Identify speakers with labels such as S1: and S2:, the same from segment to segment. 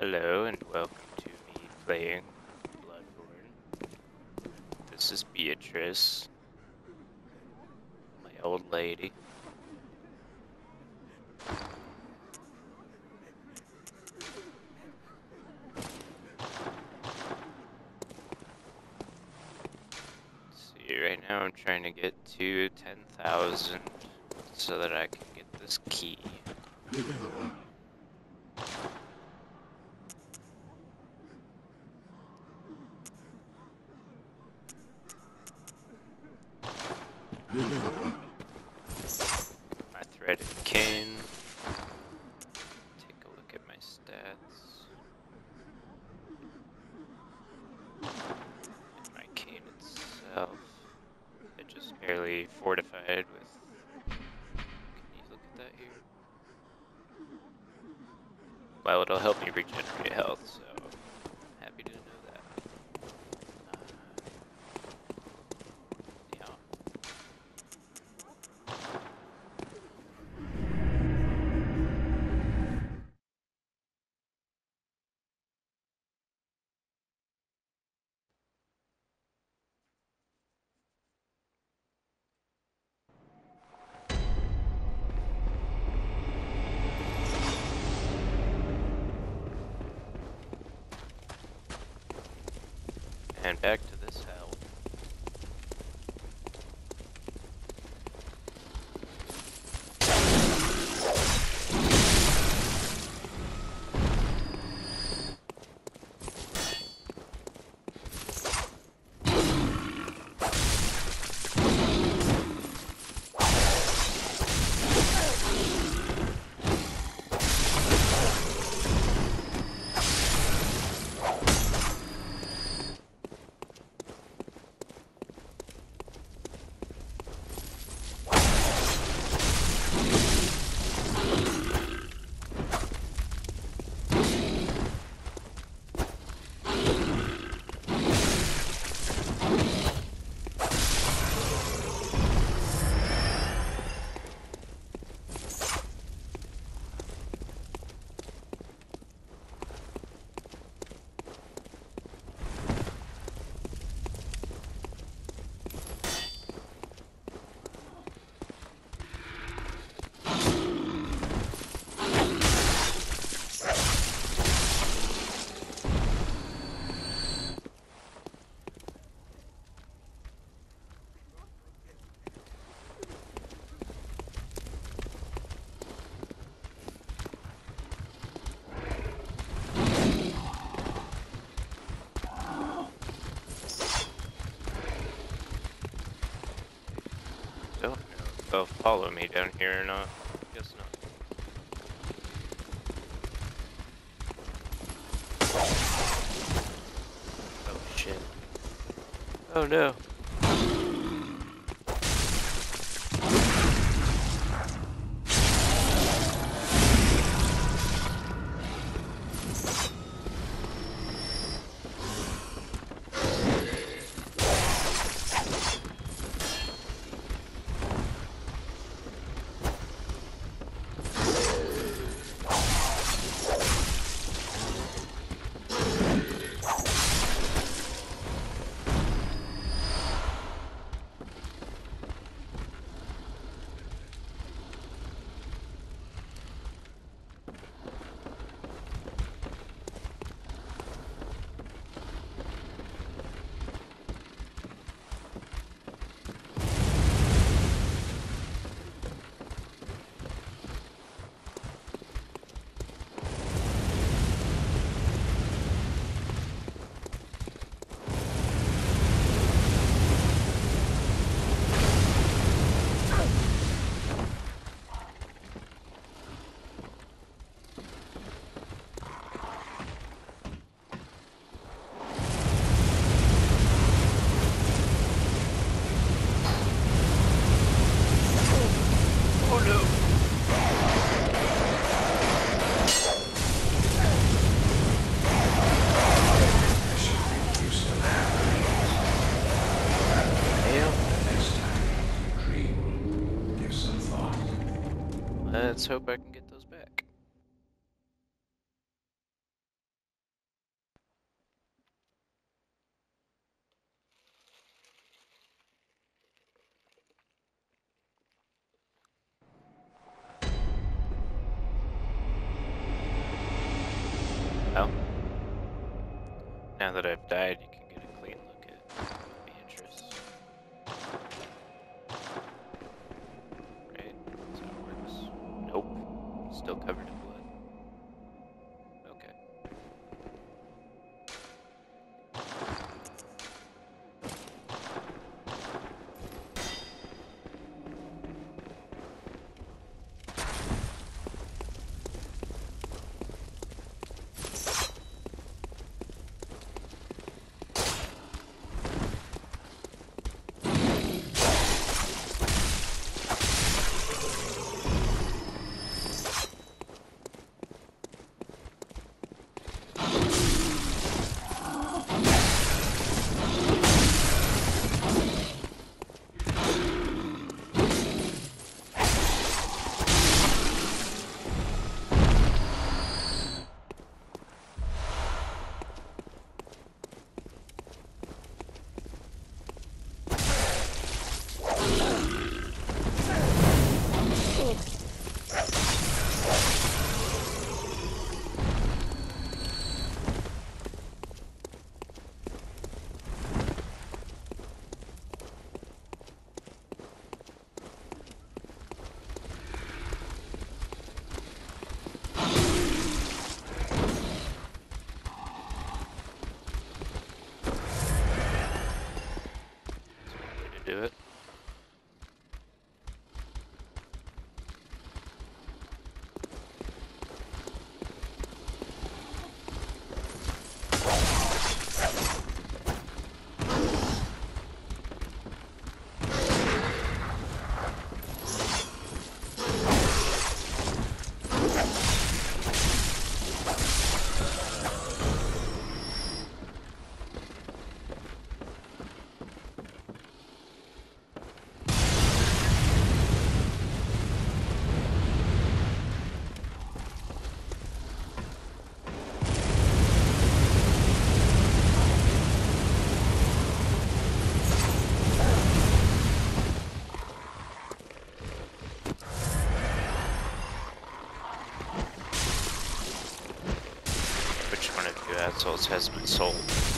S1: Hello and welcome to me playing Bloodborne. This is Beatrice, my old lady. Let's see, right now I'm trying to get to 10,000 so that I can get this key. Follow me down here or not. Guess not. Oh shit. Oh no. Let's hope I can get those back. Oh. Now that I've died, you assholes has been sold?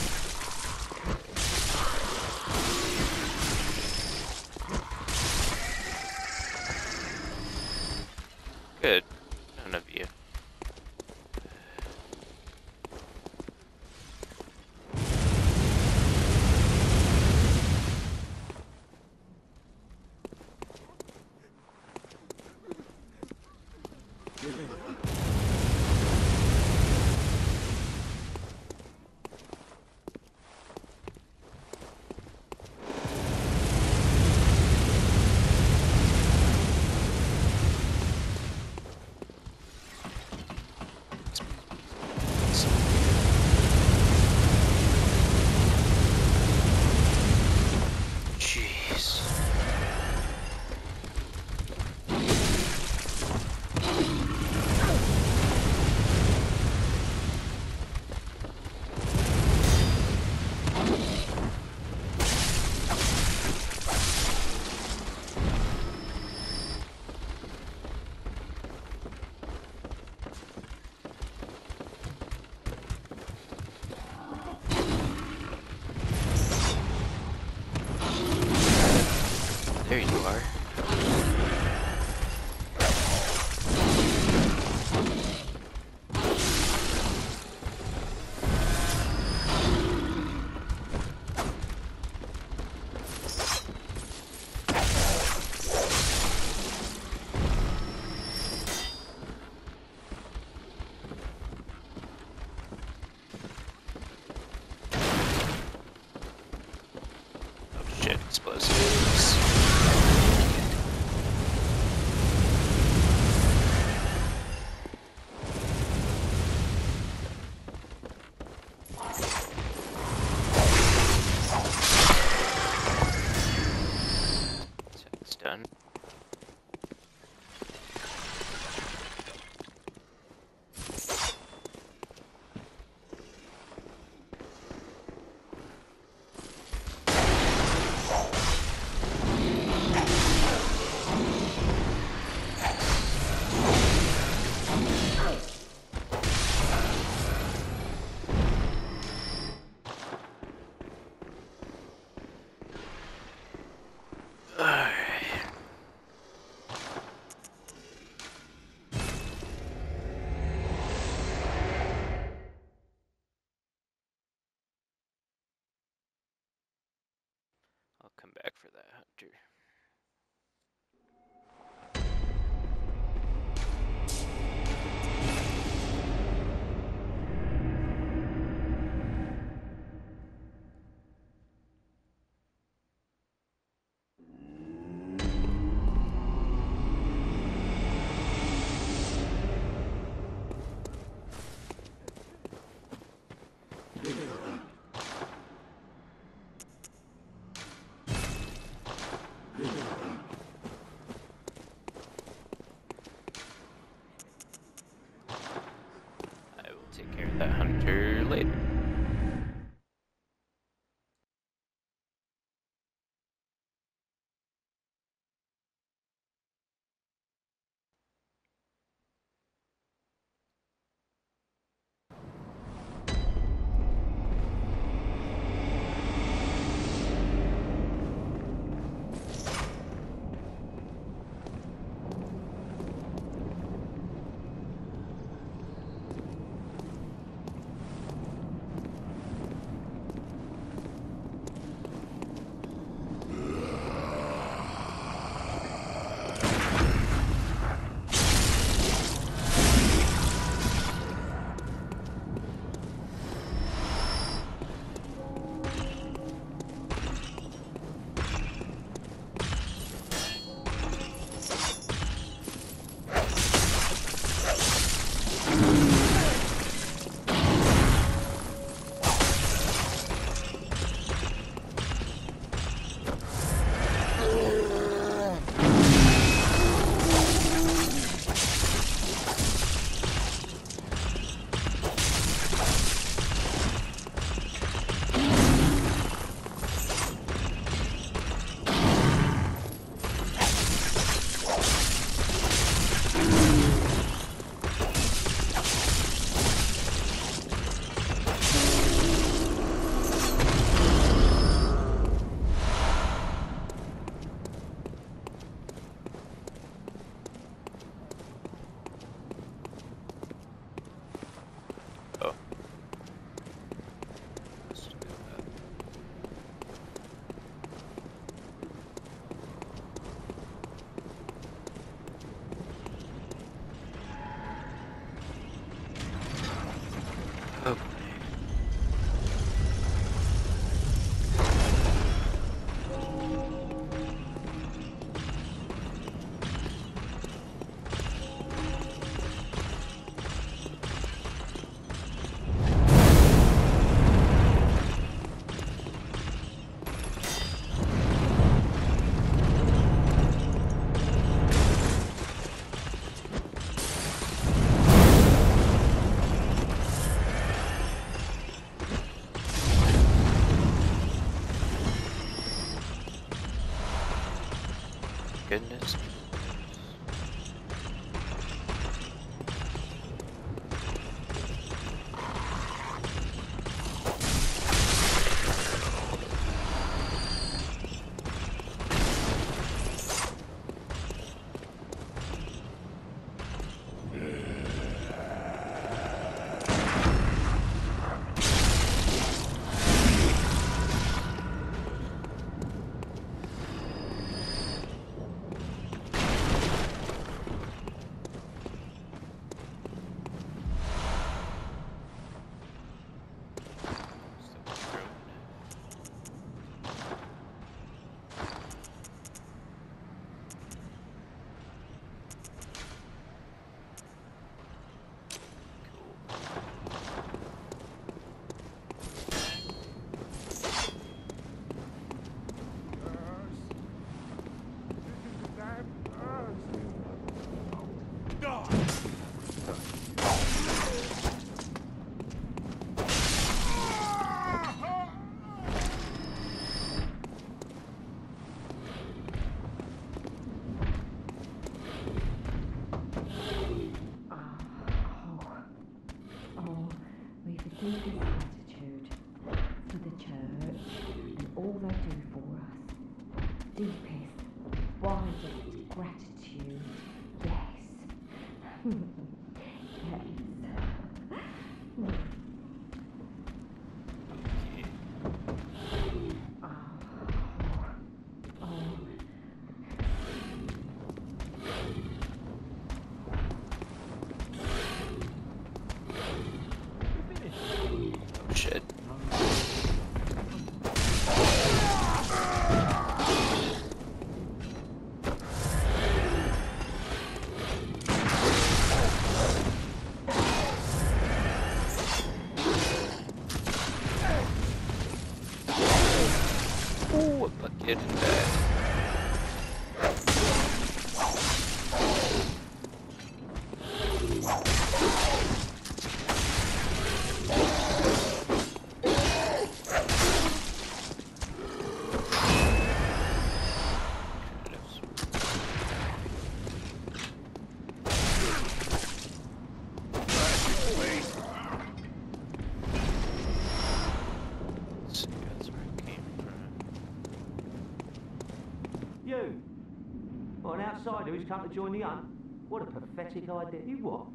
S2: Outsider who's come to join the hunt? What a pathetic idea. You what?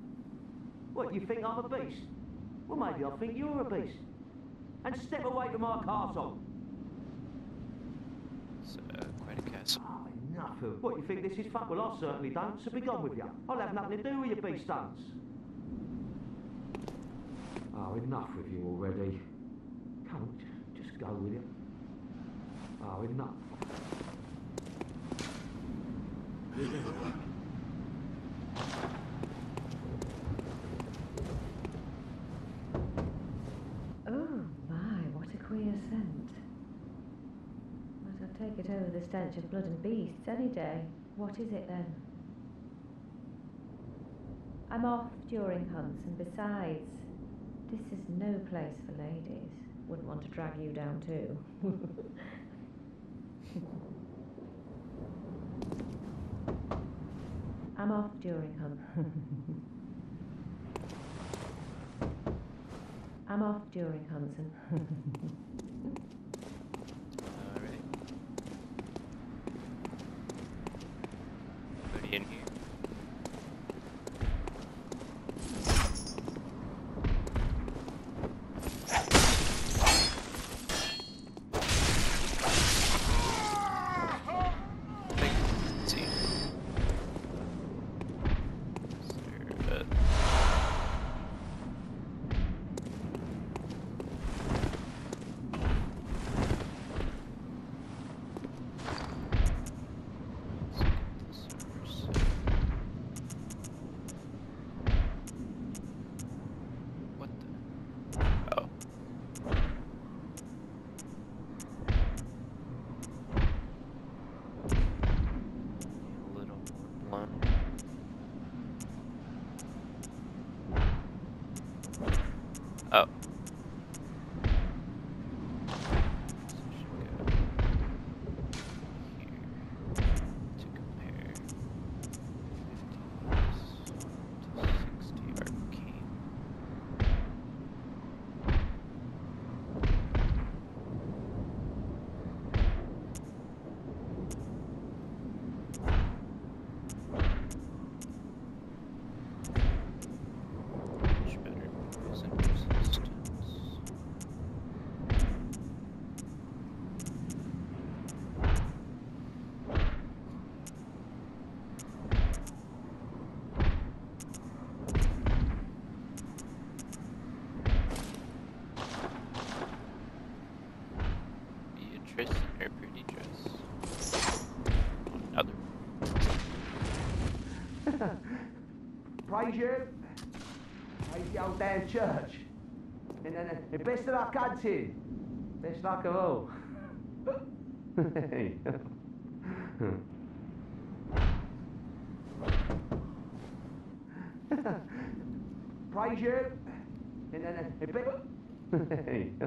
S2: What, you think I'm a beast? Well, maybe I think you're a beast. And step away from my castle.
S1: Uh, quite a castle.
S2: Oh, enough of... What, you think this is fun? Well, I certainly don't, so be gone with you. I'll have nothing to do with your beast stunts. Oh, enough with you already. Come on, just, just go with it. Oh, enough.
S3: Oh my, what a queer scent. But I'd take it over the stench of blood and beasts any day. What is it then? I'm off during hunts, and besides, this is no place for ladies. Wouldn't want to drag you down too. I'm off during hunts. I'm off during hunts
S2: Old damn church. And then, uh, best of luck hunting. Best luck of all. Praise you. And then, uh, be-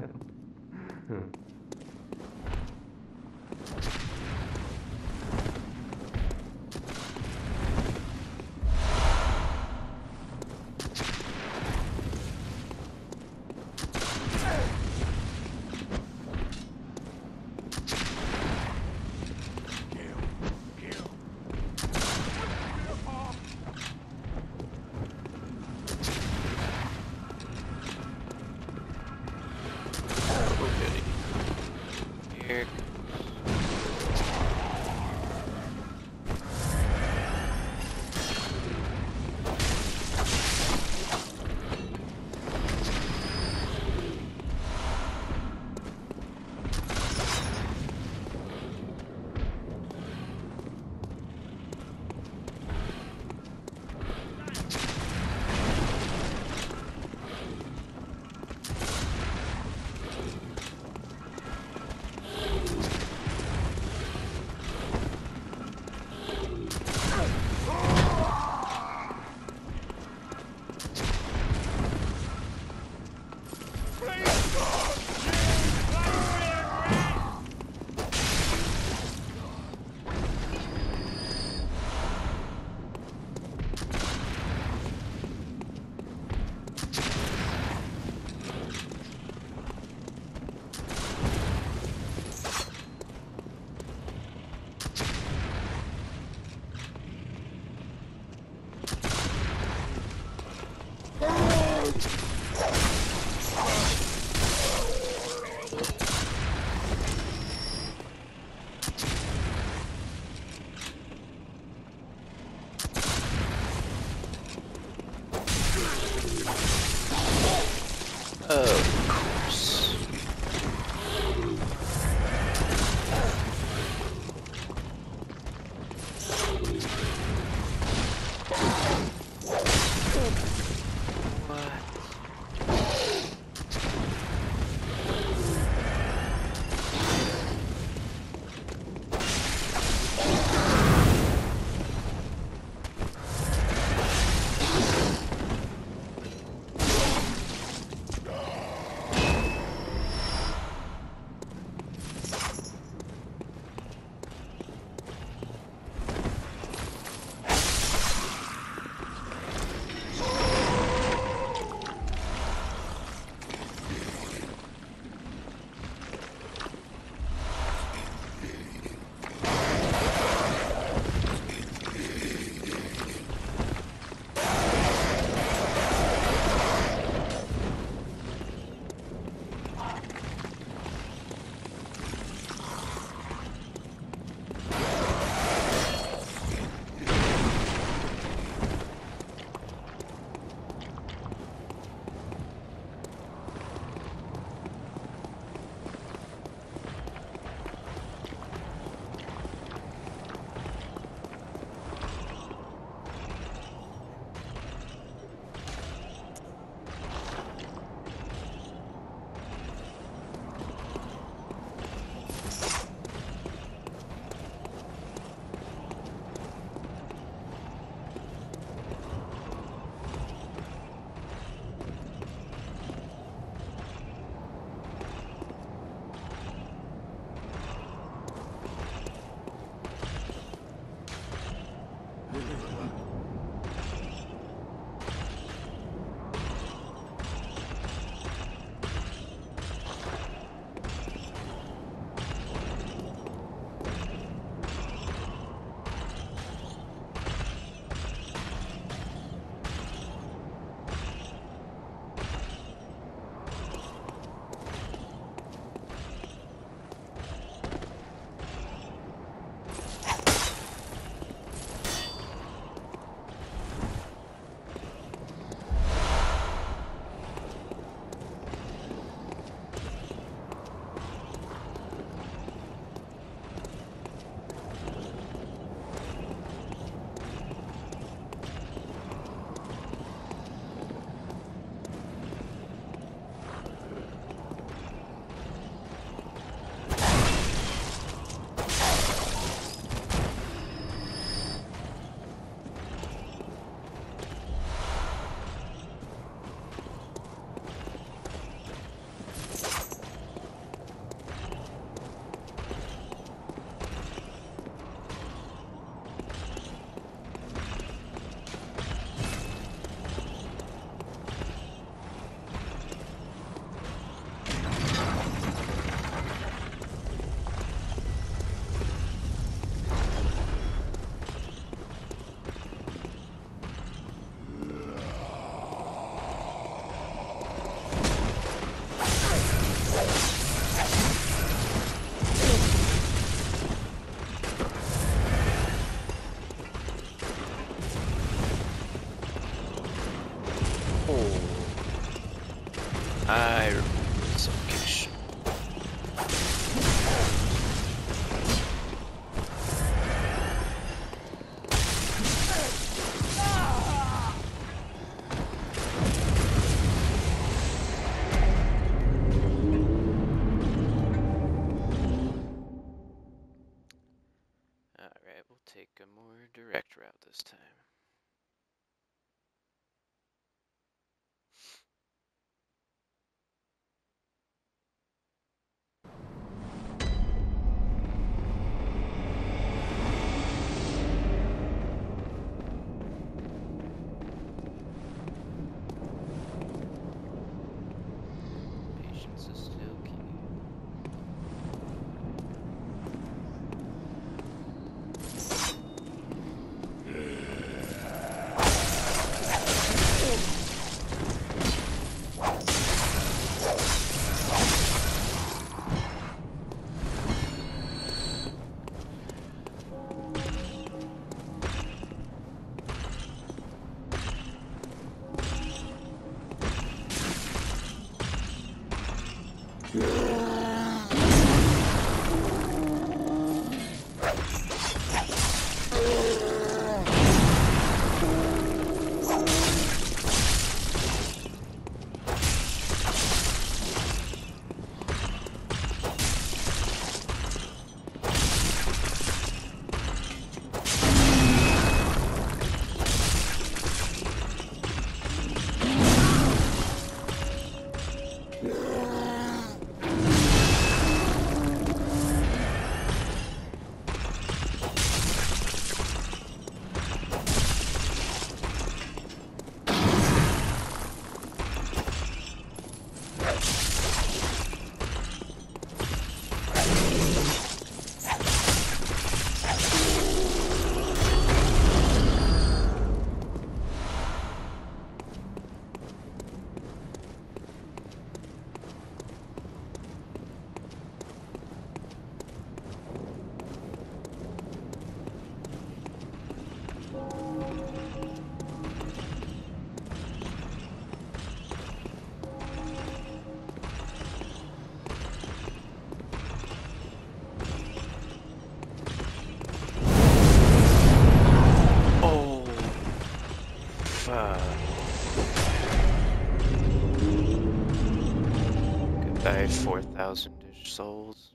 S1: souls.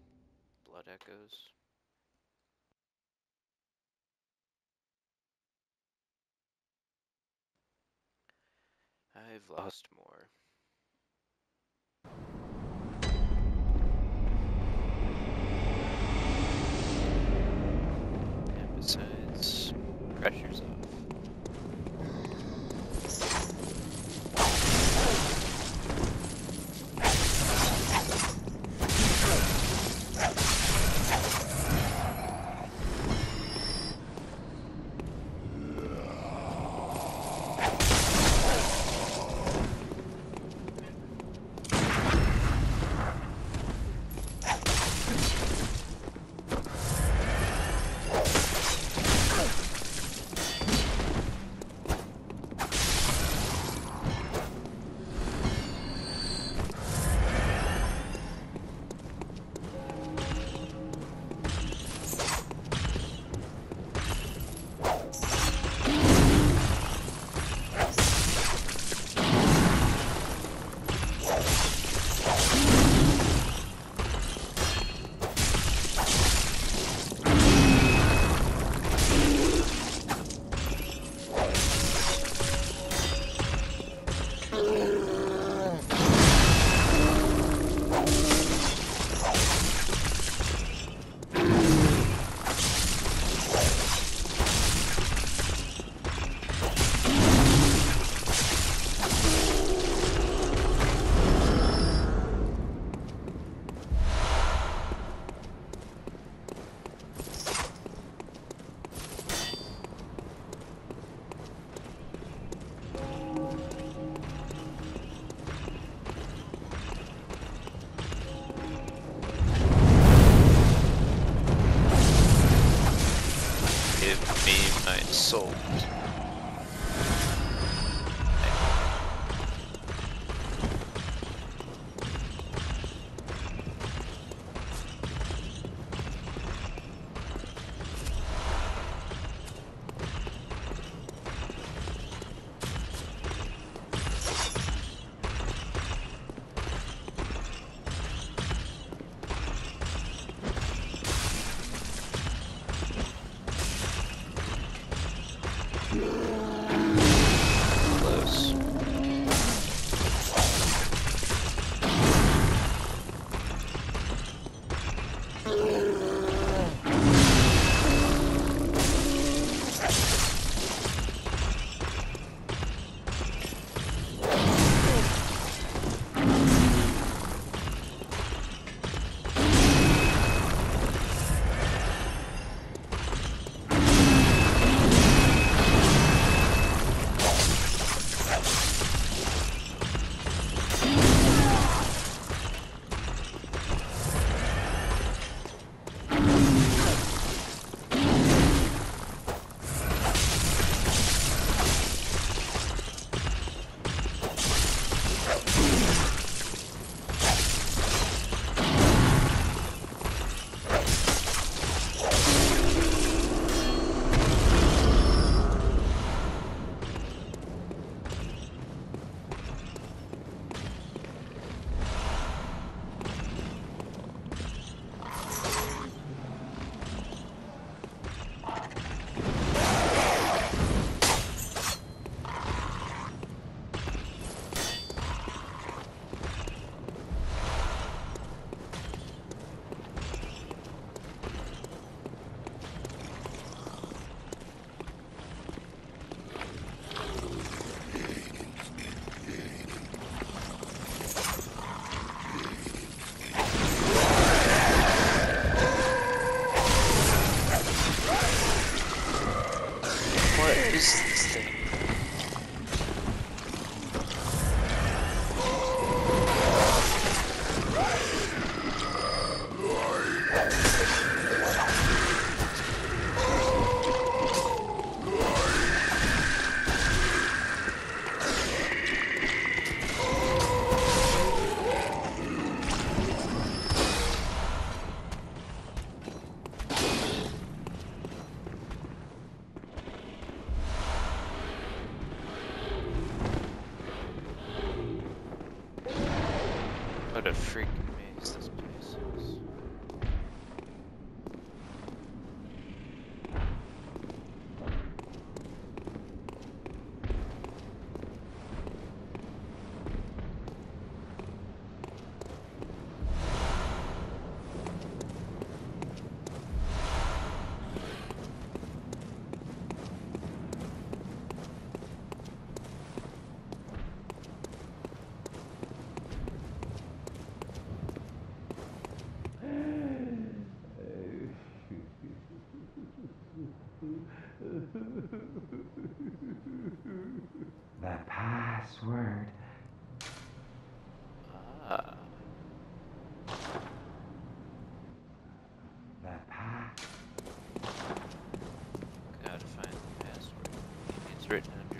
S1: Blood echoes. I've lost more.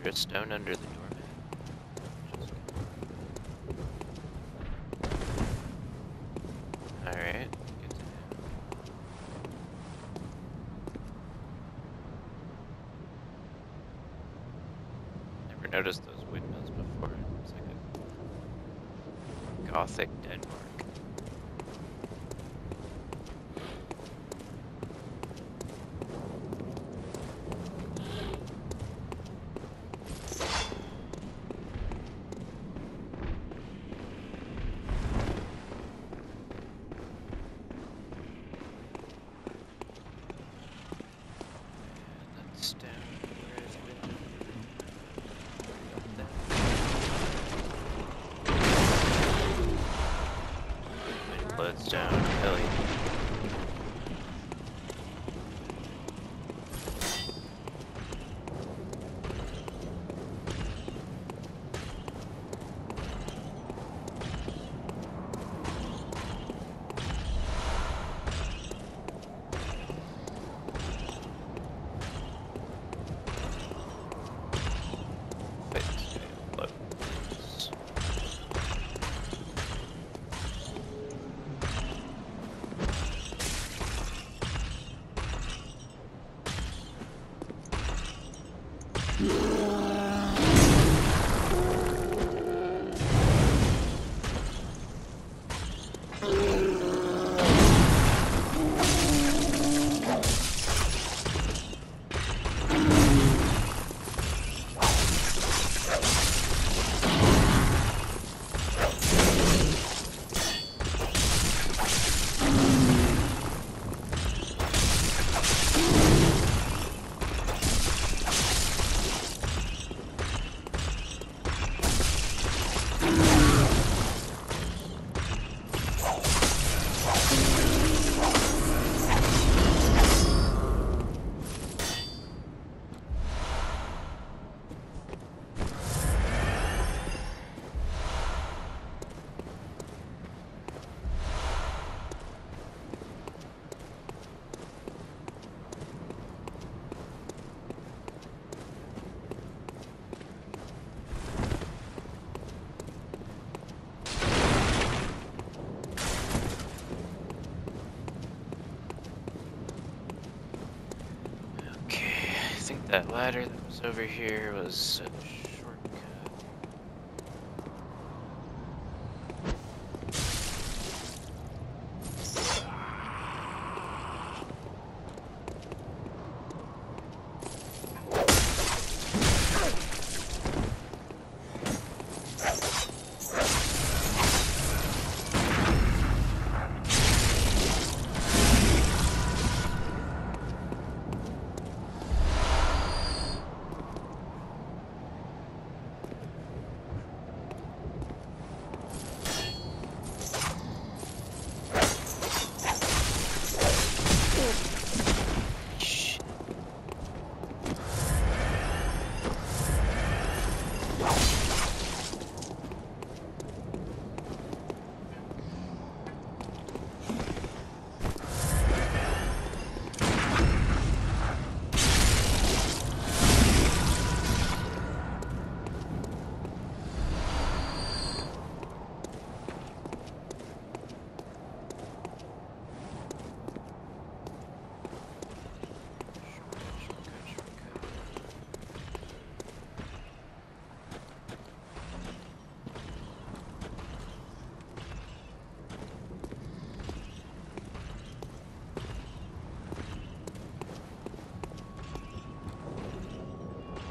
S1: Put stone under the that ladder that was over here was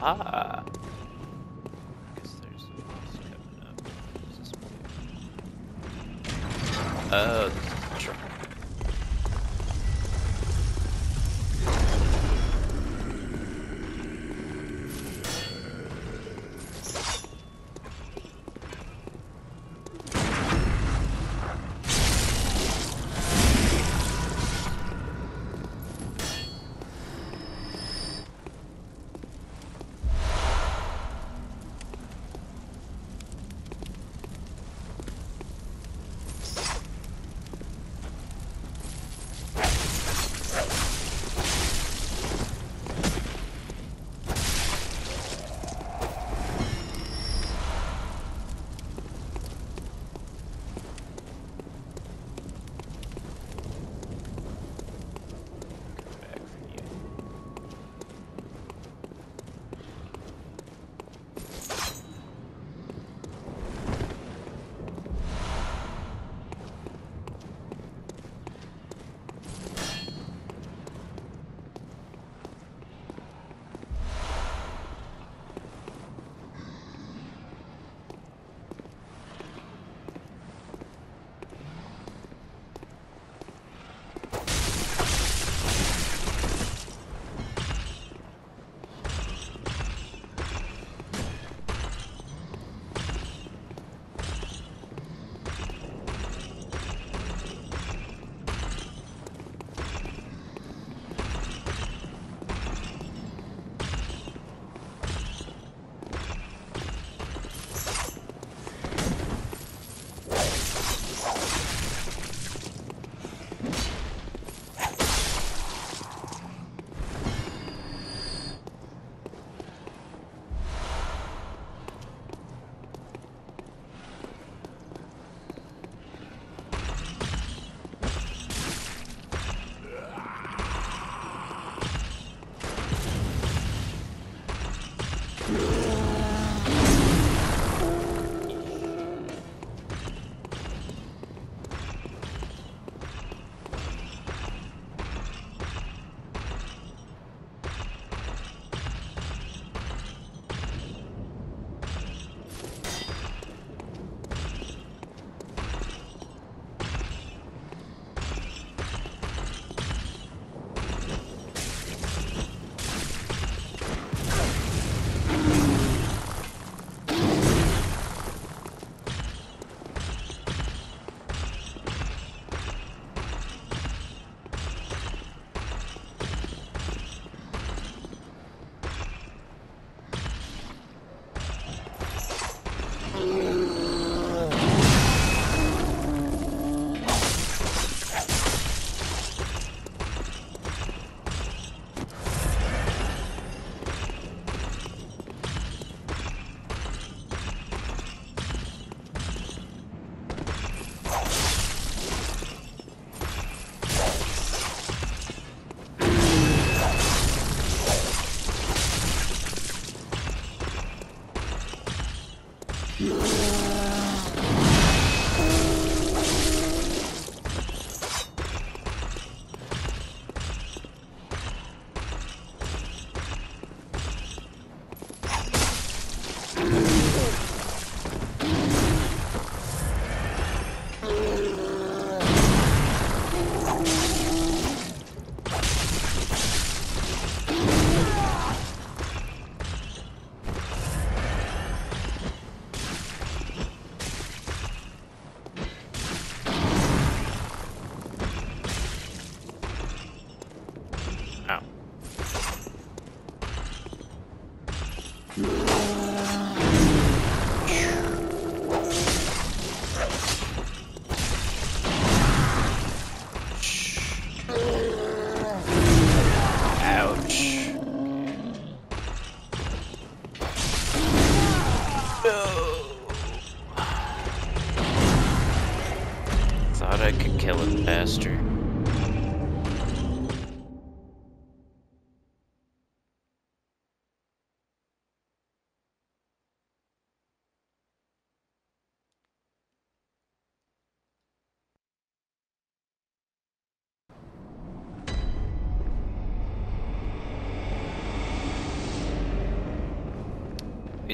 S1: Ah.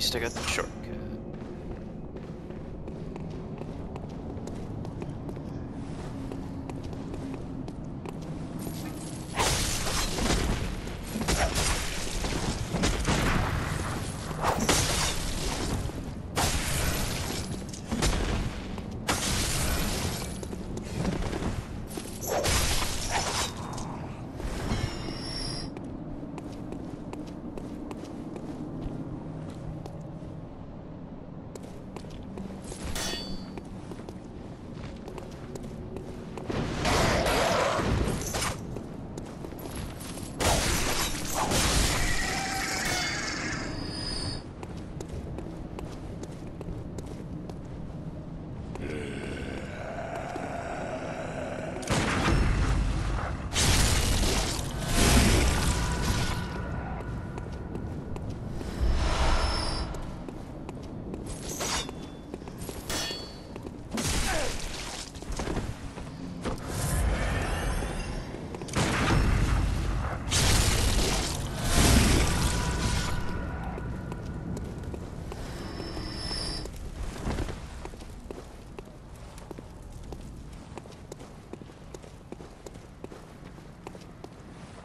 S1: Least I got the shortcut.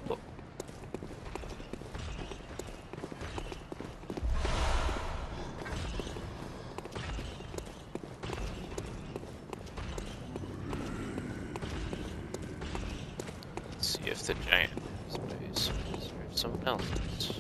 S1: Whoa. Let's see if the giant space. If someone else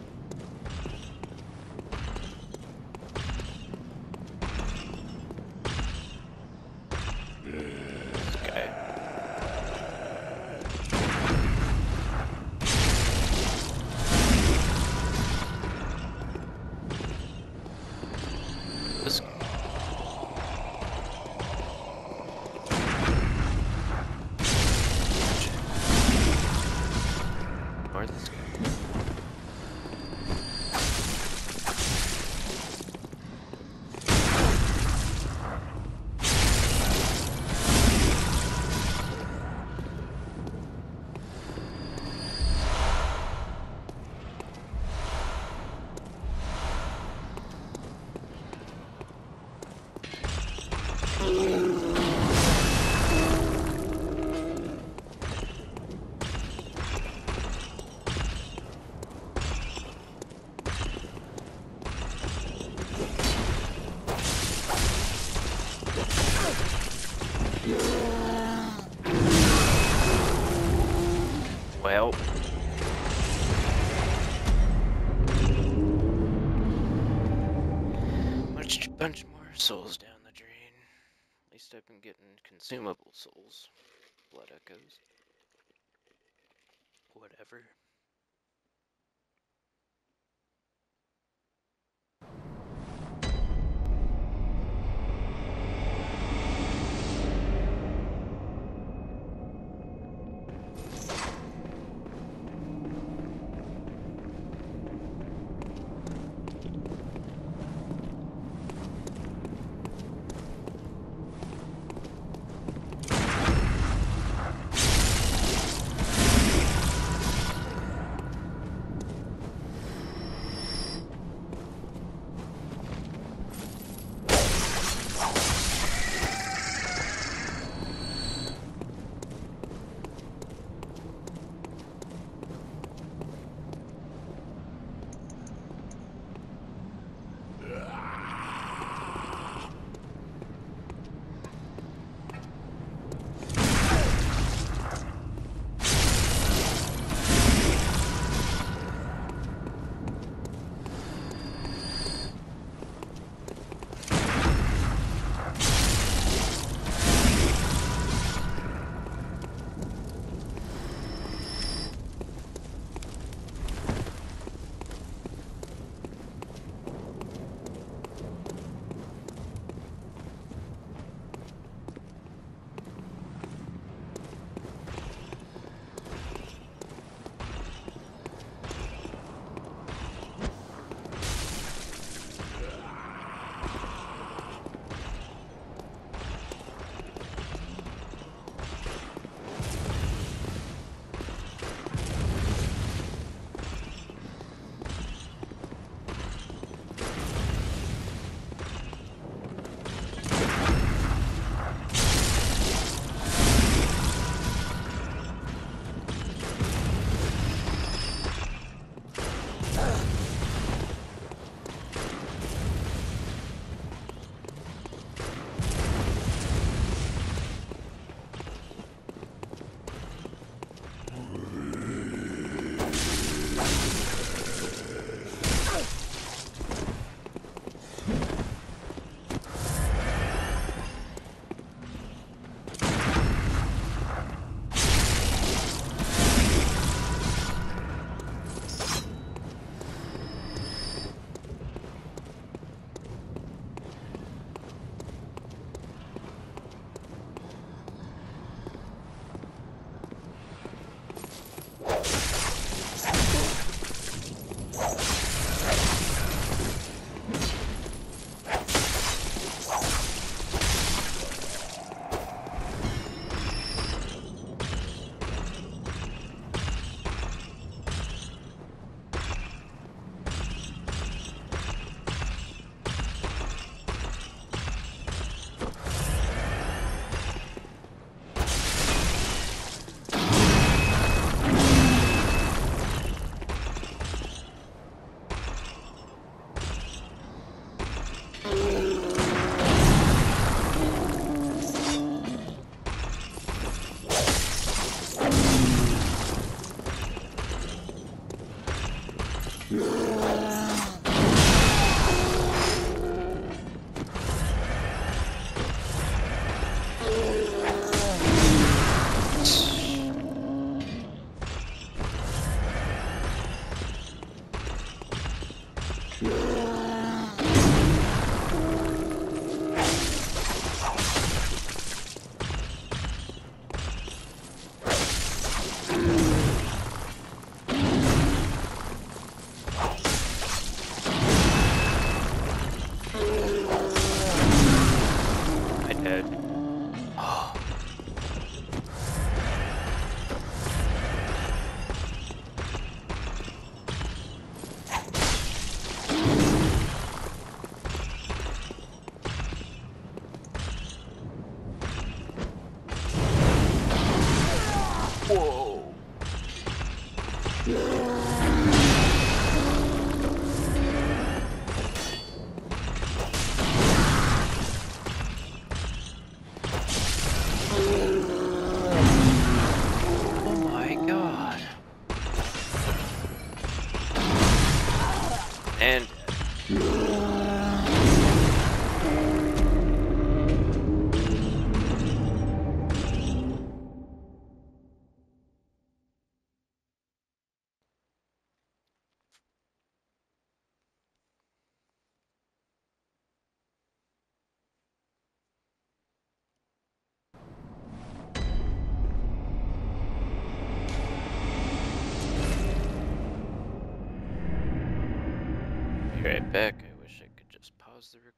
S1: least I've been getting consumable souls. Blood echoes. Whatever.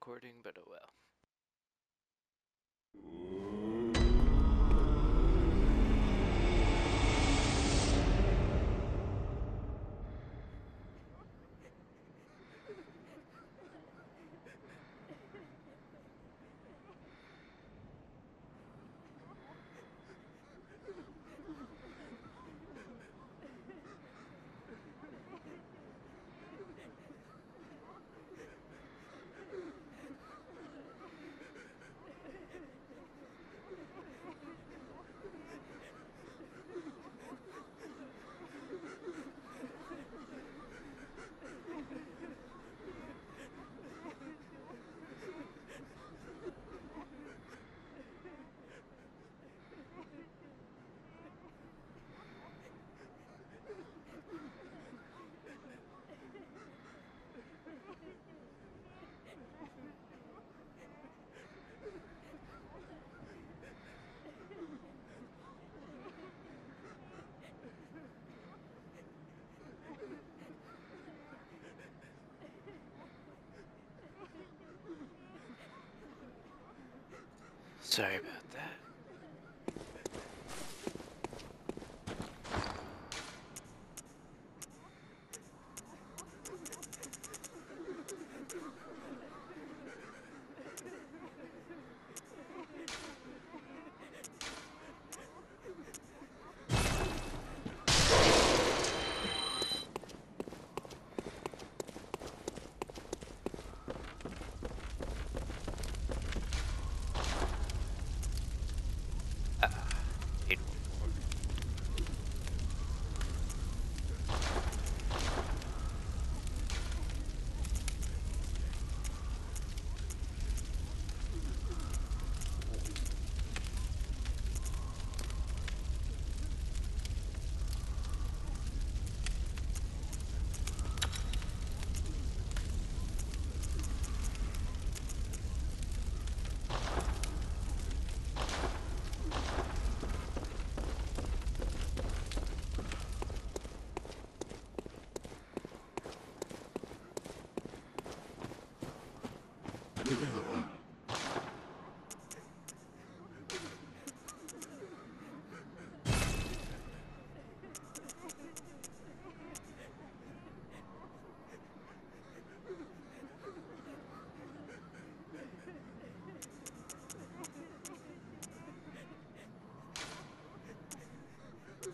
S1: Recording, but oh well. Sorry about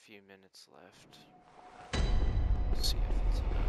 S1: few minutes left. See if it's enough.